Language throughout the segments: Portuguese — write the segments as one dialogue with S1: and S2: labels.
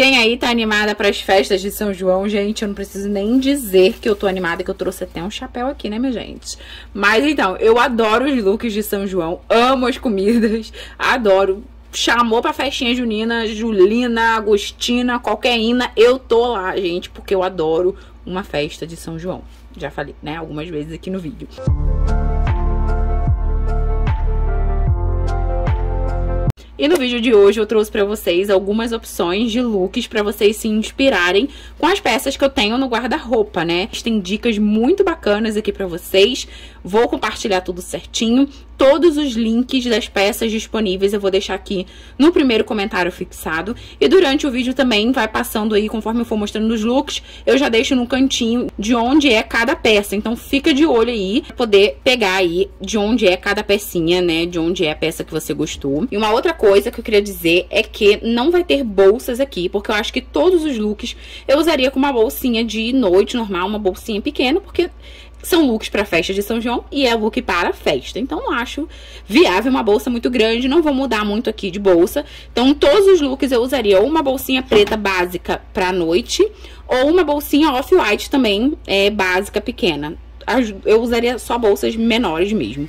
S1: Quem aí tá animada para as festas de São João, gente, eu não preciso nem dizer que eu tô animada, que eu trouxe até um chapéu aqui, né, minha gente? Mas então, eu adoro os looks de São João, amo as comidas, adoro. Chamou pra festinha junina, Julina, Agostina, qualquer ina, eu tô lá, gente, porque eu adoro uma festa de São João. Já falei, né, algumas vezes aqui no vídeo. E no vídeo de hoje eu trouxe pra vocês algumas opções de looks pra vocês se inspirarem com as peças que eu tenho no guarda-roupa, né? Tem dicas muito bacanas aqui pra vocês. Vou compartilhar tudo certinho. Todos os links das peças disponíveis eu vou deixar aqui no primeiro comentário fixado. E durante o vídeo também vai passando aí, conforme eu for mostrando os looks, eu já deixo no cantinho de onde é cada peça. Então fica de olho aí, pra poder pegar aí de onde é cada pecinha, né? De onde é a peça que você gostou. E uma outra coisa que eu queria dizer é que não vai ter bolsas aqui, porque eu acho que todos os looks eu usaria com uma bolsinha de noite normal, uma bolsinha pequena, porque são looks para festa de São João e é look para festa. Então, acho viável uma bolsa muito grande. Não vou mudar muito aqui de bolsa. Então, todos os looks eu usaria ou uma bolsinha preta básica pra noite ou uma bolsinha off-white também, é, básica, pequena. Eu usaria só bolsas menores mesmo.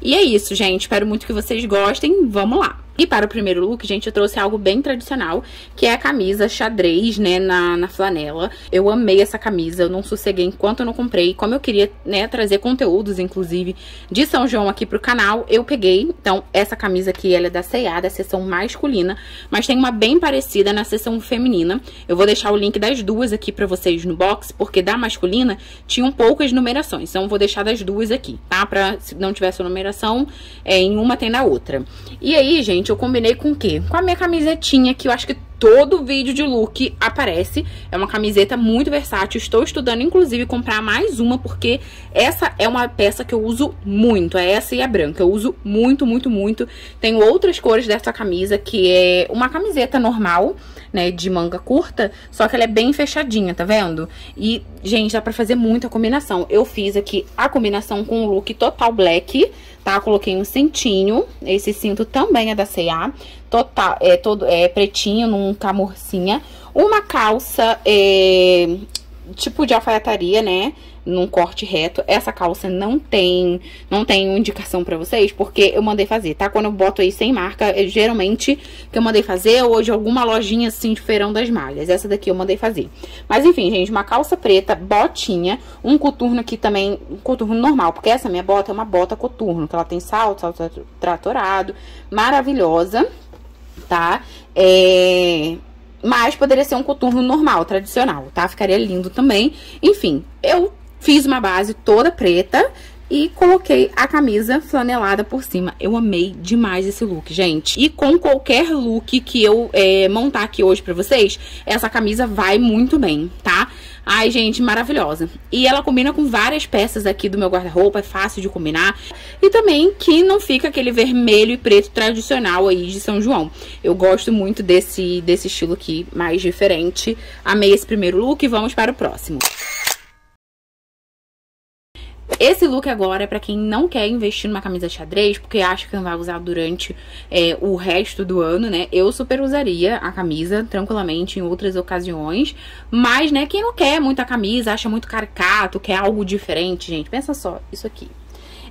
S1: E é isso, gente. Espero muito que vocês gostem. Vamos lá! E para o primeiro look, gente, eu trouxe algo bem tradicional, que é a camisa xadrez, né, na, na flanela. Eu amei essa camisa, eu não sosseguei enquanto eu não comprei. Como eu queria, né, trazer conteúdos, inclusive, de São João aqui pro canal, eu peguei. Então, essa camisa aqui, ela é da C&A, da seção masculina, mas tem uma bem parecida na seção feminina. Eu vou deixar o link das duas aqui pra vocês no box, porque da masculina tinham poucas numerações. Então, eu vou deixar das duas aqui, tá? Pra, se não tivesse numeração, é, em uma tem na outra. E aí, gente, eu combinei com o quê? Com a minha camisetinha, que eu acho que todo vídeo de look aparece. É uma camiseta muito versátil. Estou estudando, inclusive, comprar mais uma, porque essa é uma peça que eu uso muito. É essa e a branca. Eu uso muito, muito, muito. Tenho outras cores dessa camisa, que é uma camiseta normal, né, de manga curta, só que ela é bem fechadinha, tá vendo? E, gente, dá pra fazer muita combinação. Eu fiz aqui a combinação com o look total black, tá? Coloquei um cintinho, esse cinto também é da C&A, total, é todo é pretinho, num camurcinha. Uma calça é, tipo de alfaiataria, né? Num corte reto. Essa calça não tem não tem indicação pra vocês, porque eu mandei fazer, tá? Quando eu boto aí sem marca, é geralmente que eu mandei fazer, ou de alguma lojinha assim de feirão das malhas. Essa daqui eu mandei fazer. Mas enfim, gente, uma calça preta, botinha, um coturno aqui também, um coturno normal, porque essa minha bota é uma bota coturno, que ela tem salto, salto tratorado, maravilhosa, tá? É mas poderia ser um coturno normal, tradicional, tá? Ficaria lindo também. Enfim, eu fiz uma base toda preta e coloquei a camisa flanelada por cima. Eu amei demais esse look, gente. E com qualquer look que eu é, montar aqui hoje pra vocês, essa camisa vai muito bem, tá? Ai, gente, maravilhosa. E ela combina com várias peças aqui do meu guarda-roupa, é fácil de combinar. E também que não fica aquele vermelho e preto tradicional aí de São João. Eu gosto muito desse, desse estilo aqui, mais diferente. Amei esse primeiro look vamos para o próximo. Esse look agora é pra quem não quer investir numa camisa xadrez, porque acha que não vai usar durante é, o resto do ano, né? Eu super usaria a camisa tranquilamente em outras ocasiões. Mas, né, quem não quer muita camisa, acha muito caricato, quer algo diferente, gente, pensa só, isso aqui.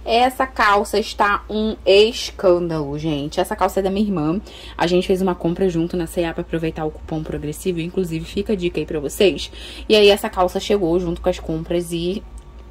S1: Essa calça está um escândalo, gente. Essa calça é da minha irmã. A gente fez uma compra junto na C&A pra aproveitar o cupom progressivo. Inclusive, fica a dica aí pra vocês. E aí, essa calça chegou junto com as compras e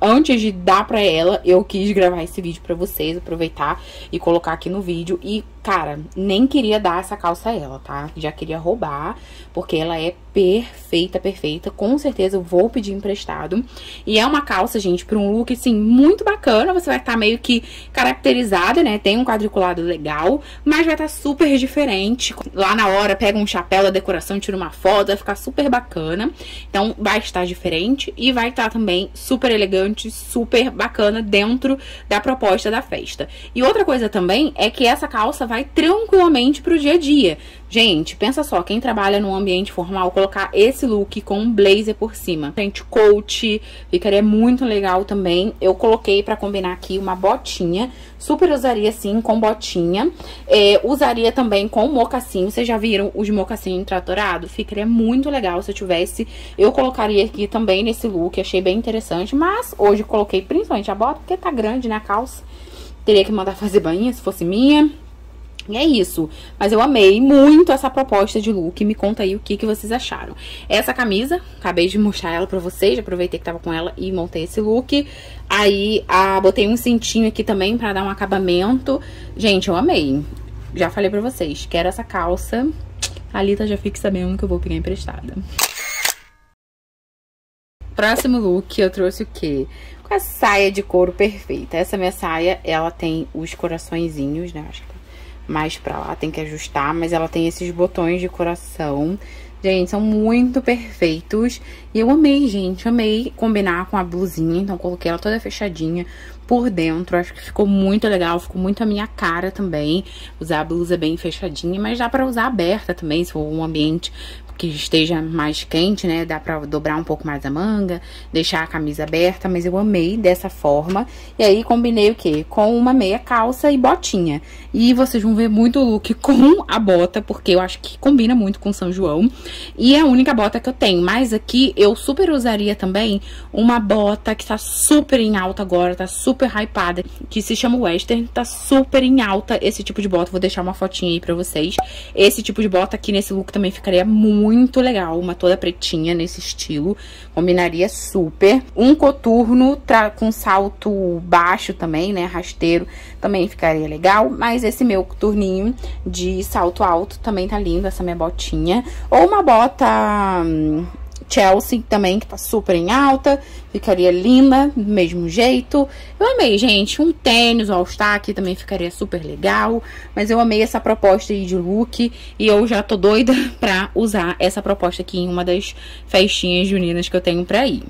S1: antes de dar pra ela, eu quis gravar esse vídeo pra vocês, aproveitar e colocar aqui no vídeo. E, cara, nem queria dar essa calça a ela, tá? Já queria roubar, porque ela é perfeita, perfeita. Com certeza eu vou pedir emprestado. E é uma calça, gente, pra um look, assim, muito bacana. Você vai estar tá meio que caracterizada, né? Tem um quadriculado legal, mas vai estar tá super diferente. Lá na hora, pega um chapéu da decoração, tira uma foto, vai ficar super bacana. Então, vai estar diferente e vai estar tá também super elegante, super bacana dentro da proposta da festa. E outra coisa também é que essa calça vai tranquilamente pro dia a dia. Gente, pensa só, quem trabalha num ambiente formal, colocar esse look com um blazer por cima. Gente, coach, ficaria muito legal também. Eu coloquei pra combinar aqui uma botinha. Super usaria sim com botinha. É, usaria também com mocassim. Vocês já viram os mocassim tratorados? Ficaria muito legal se eu tivesse. Eu colocaria aqui também nesse look, achei bem interessante. Mas hoje coloquei principalmente a bota, porque tá grande, né, a calça. Teria que mandar fazer bainha se fosse minha. E é isso. Mas eu amei muito essa proposta de look. Me conta aí o que, que vocês acharam. Essa camisa, acabei de mostrar ela pra vocês. Aproveitei que tava com ela e montei esse look. Aí, ah, botei um cintinho aqui também pra dar um acabamento. Gente, eu amei. Já falei pra vocês. Quero essa calça. A Lita já fique sabendo que eu vou pegar emprestada. Próximo look, eu trouxe o quê? Com a saia de couro perfeita. Essa minha saia, ela tem os coraçõezinhos, né? Acho que mais pra lá, tem que ajustar, mas ela tem esses botões de coração. Gente, são muito perfeitos. E eu amei, gente, amei combinar com a blusinha, então coloquei ela toda fechadinha por dentro. Acho que ficou muito legal, ficou muito a minha cara também. Usar a blusa bem fechadinha, mas dá pra usar aberta também, se for um ambiente que esteja mais quente, né? Dá pra dobrar um pouco mais a manga, deixar a camisa aberta, mas eu amei dessa forma. E aí, combinei o quê? Com uma meia calça e botinha. E vocês vão ver muito look com a bota, porque eu acho que combina muito com São João. E é a única bota que eu tenho. Mas aqui, eu super usaria também uma bota que tá super em alta agora, tá super hypada, que se chama Western, tá super em alta esse tipo de bota. Vou deixar uma fotinha aí pra vocês. Esse tipo de bota aqui nesse look também ficaria muito muito legal, uma toda pretinha nesse estilo, combinaria super. Um coturno com salto baixo também, né, rasteiro, também ficaria legal, mas esse meu coturninho de salto alto também tá lindo, essa minha botinha. Ou uma bota hum, Chelsea também, que tá super em alta. Ficaria linda, do mesmo jeito. Eu amei, gente. Um tênis All-Star aqui também ficaria super legal. Mas eu amei essa proposta aí de look. E eu já tô doida pra usar essa proposta aqui em uma das festinhas juninas que eu tenho pra ir.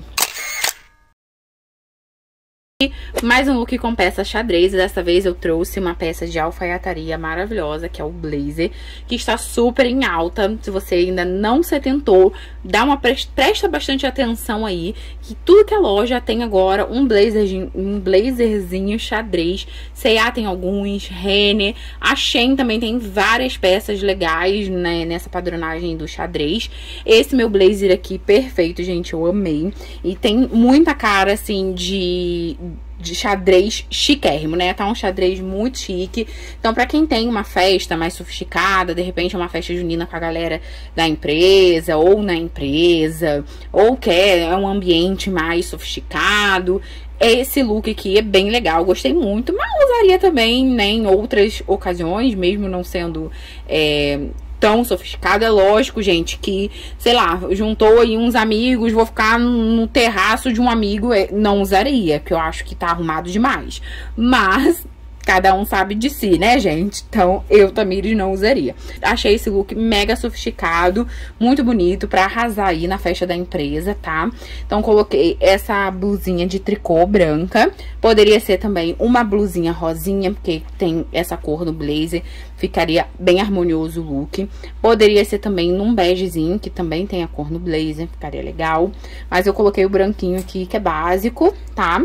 S1: Mais um look com peça xadrez, dessa vez eu trouxe uma peça de alfaiataria maravilhosa, que é o blazer, que está super em alta, se você ainda não se atentou, dá uma presta bastante atenção aí, que tudo que a loja tem agora, um, blazer, um blazerzinho xadrez, C&A tem alguns, Renner, a Shein também tem várias peças legais, né, nessa padronagem do xadrez, esse meu blazer aqui, perfeito, gente, eu amei, e tem muita cara, assim, de de xadrez chiquérrimo, né? Tá um xadrez muito chique. Então, pra quem tem uma festa mais sofisticada, de repente é uma festa junina com a galera da empresa, ou na empresa, ou quer um ambiente mais sofisticado, esse look aqui é bem legal, gostei muito, mas usaria também né, em outras ocasiões, mesmo não sendo é, tão sofisticado. É lógico, gente, que, sei lá, juntou aí uns amigos, vou ficar no terraço de um amigo, é, não usaria, porque eu acho que tá arrumado demais. Mas Cada um sabe de si, né, gente? Então, eu, Tamires, não usaria. Achei esse look mega sofisticado, muito bonito, pra arrasar aí na festa da empresa, tá? Então, coloquei essa blusinha de tricô branca. Poderia ser também uma blusinha rosinha, porque tem essa cor no blazer. Ficaria bem harmonioso o look. Poderia ser também num begezinho, que também tem a cor no blazer, ficaria legal. Mas eu coloquei o branquinho aqui, que é básico, tá?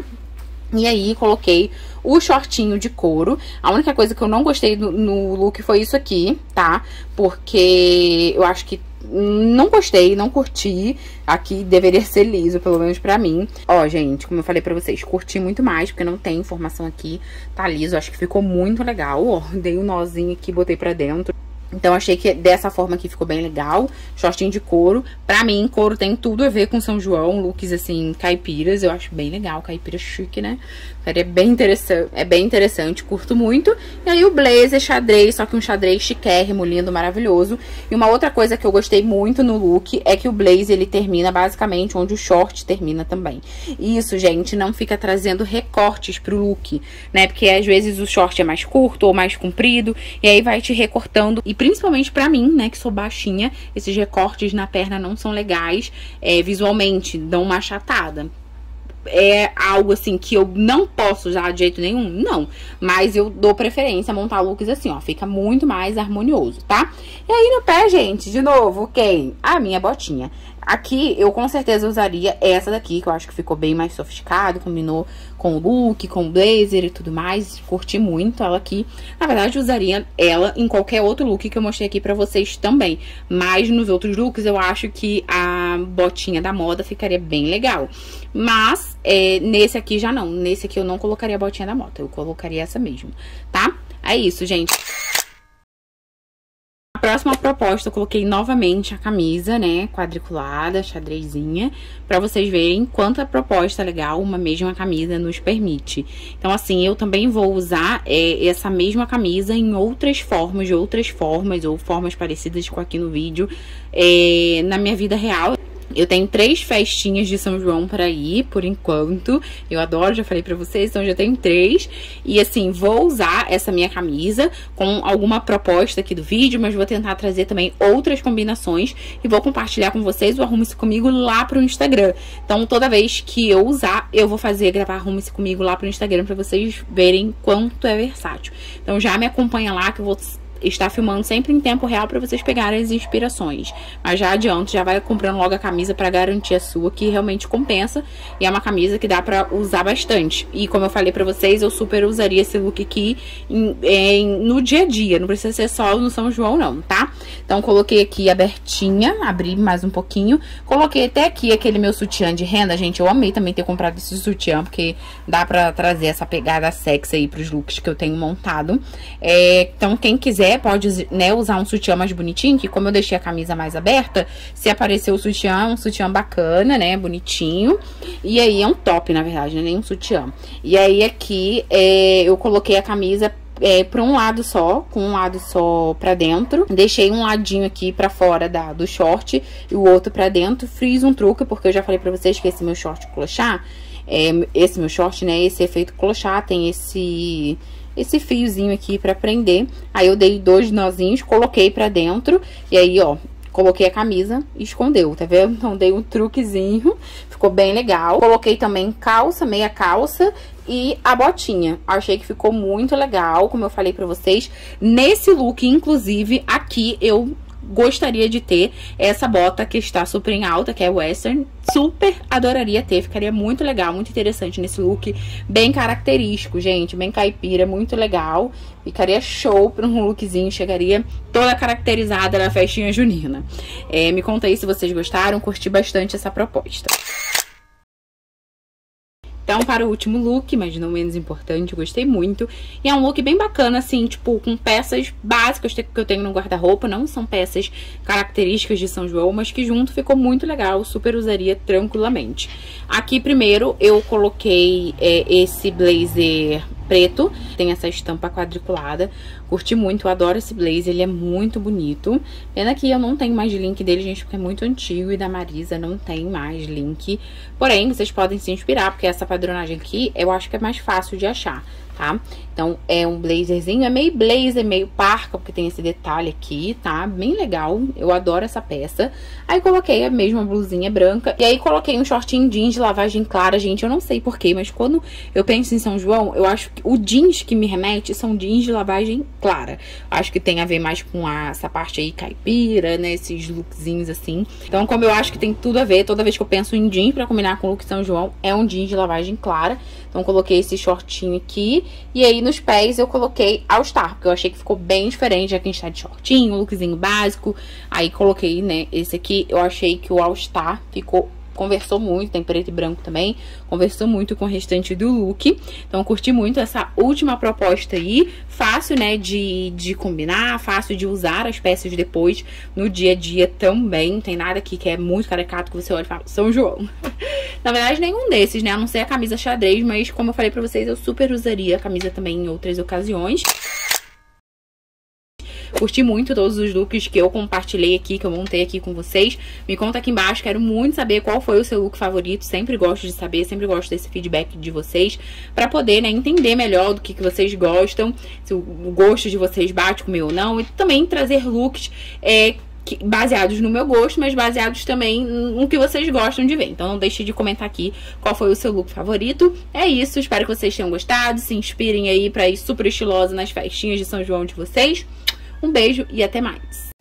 S1: E aí, coloquei o shortinho de couro. A única coisa que eu não gostei no, no look foi isso aqui, tá? Porque eu acho que não gostei, não curti. Aqui deveria ser liso, pelo menos pra mim. Ó, gente, como eu falei pra vocês, curti muito mais, porque não tem informação aqui. Tá liso, acho que ficou muito legal. Ó, dei um nozinho aqui, botei pra dentro. Então, achei que dessa forma aqui ficou bem legal. Shortinho de couro. Pra mim, couro tem tudo a ver com São João. Looks, assim, caipiras. Eu acho bem legal. Caipira chique, né? É bem interessante, é bem interessante, curto muito. E aí o blazer xadrez, só que um xadrez chiquérrimo, lindo, maravilhoso. E uma outra coisa que eu gostei muito no look é que o blazer, ele termina basicamente onde o short termina também. E isso, gente, não fica trazendo recortes pro look, né? Porque às vezes o short é mais curto ou mais comprido, e aí vai te recortando. E principalmente pra mim, né, que sou baixinha, esses recortes na perna não são legais, é, visualmente, dão uma achatada é algo assim que eu não posso usar de jeito nenhum? Não. Mas eu dou preferência a montar looks assim, ó. Fica muito mais harmonioso, tá? E aí no pé, gente, de novo, quem? A minha botinha. Aqui eu com certeza usaria essa daqui, que eu acho que ficou bem mais sofisticado, combinou com o look, com o blazer e tudo mais. Curti muito ela aqui. Na verdade, usaria ela em qualquer outro look que eu mostrei aqui pra vocês também. Mas nos outros looks eu acho que a botinha da moda ficaria bem legal. Mas é, nesse aqui já não. Nesse aqui eu não colocaria a botinha da moda. Eu colocaria essa mesmo, tá? É isso, gente próxima proposta, eu coloquei novamente a camisa, né, quadriculada, xadrezinha, pra vocês verem quanta proposta legal uma mesma camisa nos permite. Então, assim, eu também vou usar é, essa mesma camisa em outras formas, de outras formas, ou formas parecidas com aqui no vídeo, é, na minha vida real. Eu tenho três festinhas de São João para ir, por enquanto. Eu adoro, já falei pra vocês, então já tenho três. E assim, vou usar essa minha camisa com alguma proposta aqui do vídeo, mas vou tentar trazer também outras combinações e vou compartilhar com vocês o Arrume-se Comigo lá pro Instagram. Então, toda vez que eu usar, eu vou fazer, gravar Arrume-se Comigo lá pro Instagram pra vocês verem quanto é versátil. Então, já me acompanha lá que eu vou está filmando sempre em tempo real para vocês pegarem as inspirações. Mas já adianto, já vai comprando logo a camisa para garantir a sua, que realmente compensa. E é uma camisa que dá para usar bastante. E como eu falei para vocês, eu super usaria esse look aqui em, em, no dia a dia. Não precisa ser só no São João não, tá? Então coloquei aqui abertinha, abri mais um pouquinho. Coloquei até aqui aquele meu sutiã de renda, gente. Eu amei também ter comprado esse sutiã, porque dá pra trazer essa pegada sexy aí pros looks que eu tenho montado. É, então quem quiser quiser, pode né, usar um sutiã mais bonitinho, que como eu deixei a camisa mais aberta, se aparecer o sutiã, é um sutiã bacana, né, bonitinho. E aí é um top, na verdade, né, nem um sutiã. E aí aqui é, eu coloquei a camisa é, para um lado só, com um lado só para dentro. Deixei um ladinho aqui para fora da, do short e o outro para dentro. Fiz um truque, porque eu já falei para vocês que esse meu short clochar, é, esse meu short, né, esse efeito clochar, tem esse esse fiozinho aqui pra prender. Aí eu dei dois nozinhos, coloquei pra dentro. E aí, ó, coloquei a camisa e escondeu, tá vendo? Então, dei um truquezinho, ficou bem legal. Coloquei também calça, meia calça e a botinha. Achei que ficou muito legal, como eu falei pra vocês. Nesse look, inclusive, aqui eu gostaria de ter essa bota que está super em alta, que é western. Super adoraria ter, ficaria muito legal, muito interessante nesse look. Bem característico, gente, bem caipira, muito legal. Ficaria show para um lookzinho, chegaria toda caracterizada na festinha junina. É, me conta aí se vocês gostaram, curti bastante essa proposta. Então, para o último look, mas não menos importante, gostei muito. E é um look bem bacana, assim, tipo, com peças básicas que eu tenho no guarda-roupa. Não são peças características de São João, mas que junto ficou muito legal. Super usaria tranquilamente. Aqui, primeiro, eu coloquei é, esse blazer preto, tem essa estampa quadriculada. Curti muito, adoro esse blazer, ele é muito bonito. Pena que eu não tenho mais link dele, gente, porque é muito antigo e da Marisa não tem mais link. Porém, vocês podem se inspirar, porque essa padronagem aqui eu acho que é mais fácil de achar tá? Então, é um blazerzinho, é meio blazer, meio parca, porque tem esse detalhe aqui, tá? Bem legal, eu adoro essa peça. Aí, coloquei a mesma blusinha branca, e aí coloquei um shortinho jeans de lavagem clara, gente, eu não sei porquê, mas quando eu penso em São João, eu acho que o jeans que me remete são jeans de lavagem clara. Acho que tem a ver mais com a, essa parte aí caipira, né, esses lookzinhos assim. Então, como eu acho que tem tudo a ver, toda vez que eu penso em jeans pra combinar com o look São João, é um jeans de lavagem clara. Então, coloquei esse shortinho aqui. E aí, nos pés, eu coloquei All Star, porque eu achei que ficou bem diferente, já que a gente tá de shortinho, lookzinho básico. Aí, coloquei, né, esse aqui. Eu achei que o All Star ficou conversou muito, tem preto e branco também, conversou muito com o restante do look. Então, curti muito essa última proposta aí, fácil, né, de, de combinar, fácil de usar as peças depois no dia a dia também. Não tem nada aqui que é muito caricato que você olha e fala, São João. Na verdade, nenhum desses, né, a não ser a camisa xadrez, mas como eu falei pra vocês, eu super usaria a camisa também em outras ocasiões. Curti muito todos os looks que eu compartilhei aqui, que eu montei aqui com vocês. Me conta aqui embaixo, quero muito saber qual foi o seu look favorito. Sempre gosto de saber, sempre gosto desse feedback de vocês. Pra poder, né, entender melhor do que, que vocês gostam, se o gosto de vocês bate com o meu ou não. E também trazer looks é, baseados no meu gosto, mas baseados também no que vocês gostam de ver. Então não deixe de comentar aqui qual foi o seu look favorito. É isso, espero que vocês tenham gostado, se inspirem aí pra ir super estilosa nas festinhas de São João de vocês. Um beijo e até mais!